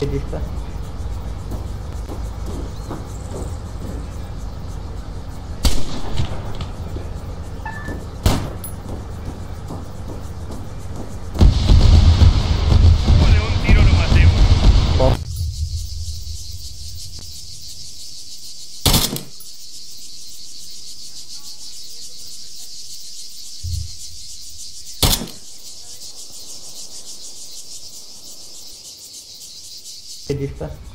Como Aquí está.